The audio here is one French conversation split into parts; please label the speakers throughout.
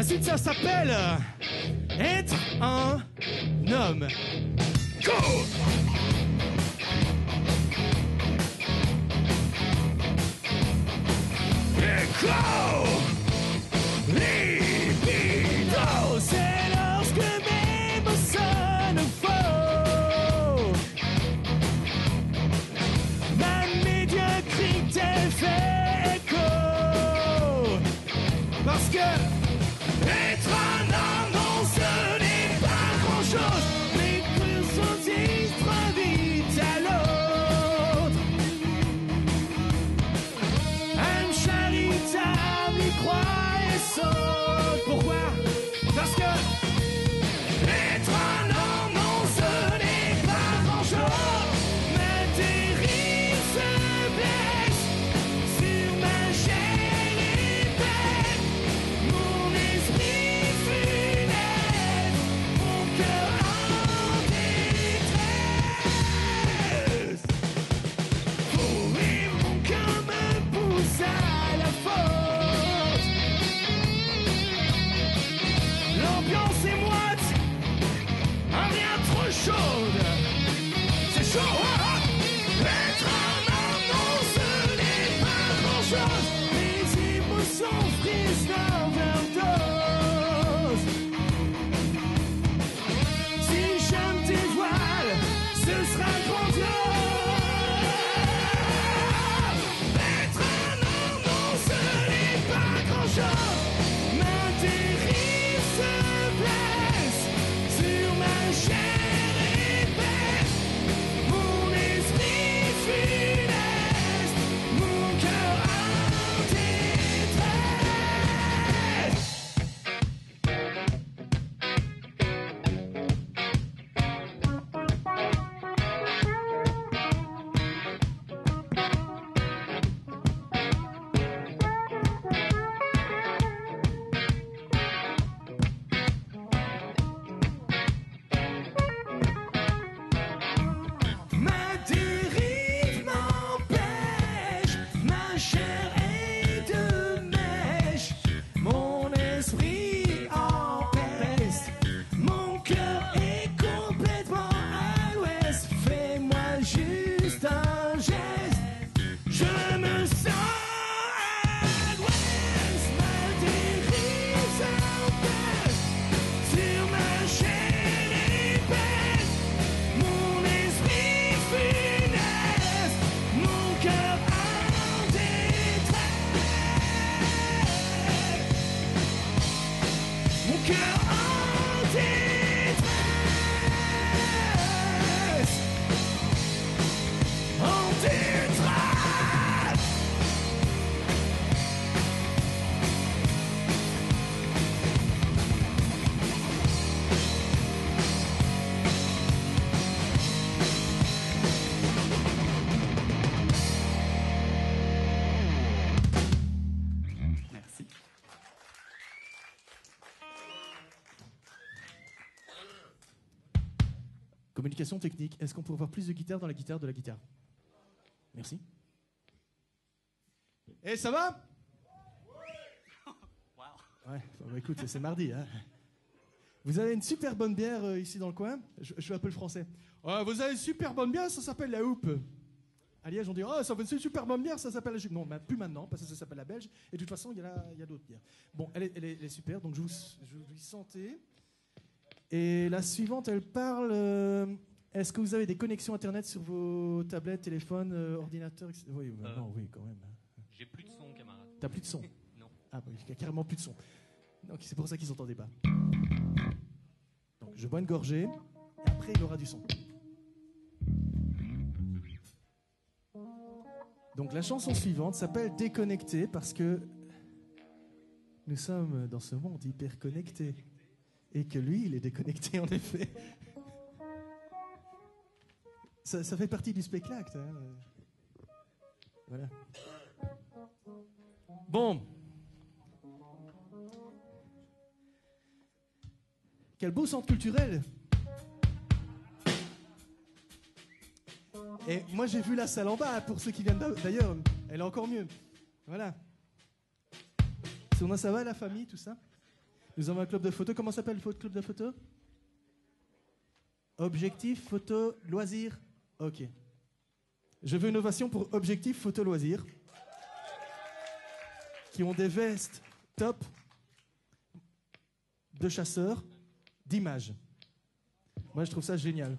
Speaker 1: La suite, ça s'appelle euh, Être un homme. Go! Libido! C'est lorsque mes mots sonnent faux. Ma médiocrité fait écho. Parce que charitable y croit et saute. Pourquoi? Parce que Communication technique. Est-ce qu'on peut avoir plus de guitare dans la guitare de la guitare? Merci. Et ça va? Ouais, bah, écoute, c'est mardi. Hein. Vous avez une super bonne bière euh, ici dans le coin? Je, je suis un peu le français. Ouais, vous avez une super bonne bière, ça s'appelle la houppe. À Liège, on dit Oh, ça fait une super bonne bière, ça s'appelle la jupe. Non, plus maintenant, parce que ça s'appelle la belge. Et de toute façon, il y a, d'autres bières. Bon, elle est, elle est- elle est super, donc je vous, je vous dis santé. Et la suivante, elle parle. euh, Est-ce que vous avez des connexions Internet sur vos tablettes, téléphones, euh, ordinateurs, etc. Oui, bah,
Speaker 2: Euh.
Speaker 1: non, oui, quand même.
Speaker 2: J'ai plus de son, camarade.
Speaker 1: T'as plus de son?
Speaker 2: Non.
Speaker 1: Ah, oui, il y a carrément plus de son. Donc, c'est pour ça qu'ils n'entendaient pas. Donc, je bois une gorgée, et après, il aura du son. Donc, la chanson suivante s'appelle Déconnecté parce que nous sommes dans ce monde hyper connecté. Et que lui, il est déconnecté, en effet. Ça, fait partie du spectacle. hein. Voilà. Bon. Quel beau centre culturel. Et moi j'ai vu la salle en bas, pour ceux qui viennent d'a- d'ailleurs, elle est encore mieux. Voilà. Sinon ça va la famille, tout ça?
Speaker 3: Nous avons un club de photo. Comment s'appelle le club de photo? Objectif, photo, loisir. Ok. Je veux une ovation pour Objectif, photo, loisir. Qui ont des vestes top de chasseurs d'images. Moi, je trouve ça génial.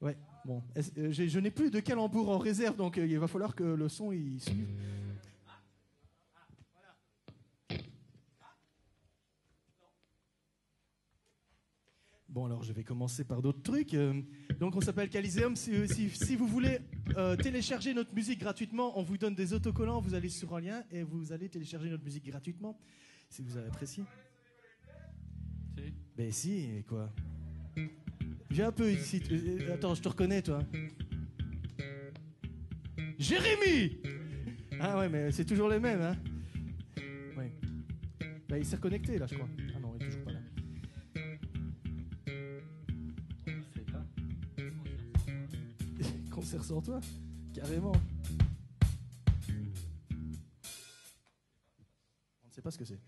Speaker 3: Ouais, bon. Euh, je n'ai plus de calembour en réserve, donc euh, il va falloir que le son y suive. Bon, alors je vais commencer par d'autres trucs. Euh, donc, on s'appelle Caliseum. Si, vous voulez télécharger notre musique gratuitement, on vous donne des autocollants. Vous allez sur un lien et vous allez télécharger notre musique gratuitement si vous avez apprécié. Si. Ben si, quoi? Viens un peu ici. Euh, attends, je te reconnais, toi. Jérémy Ah ouais, mais c'est toujours les mêmes, hein Ouais. Bah, il s'est reconnecté, là, je crois. Concert sans toi Carrément. On ne sait pas ce que c'est.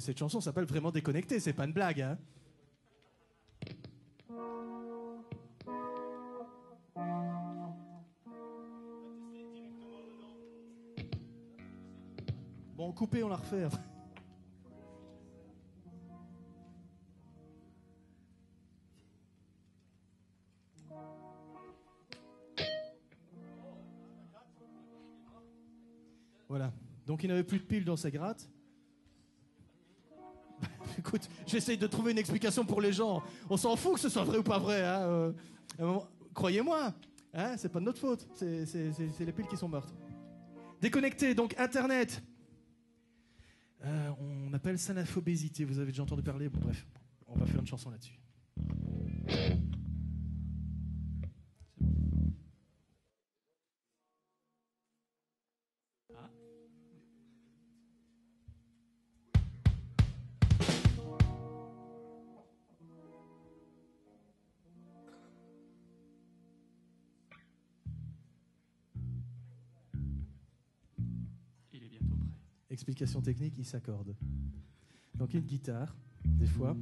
Speaker 3: cette chanson s'appelle vraiment Déconnecté, c'est pas une blague. Hein bon, coupé, on la refait. Voilà. Donc il n'avait plus de piles dans sa gratte. Écoute, j'essaye de trouver une explication pour les gens. On s'en fout que ce soit vrai ou pas vrai. Hein, euh, Croyez-moi, hein, c'est pas de notre faute. C'est les piles qui sont mortes. Déconnecté, donc Internet. Euh, on appelle ça l'infobésité. Vous avez déjà entendu parler Bon, bref, on va faire une chanson là-dessus. Explication technique, il s'accorde. Donc une guitare, des fois,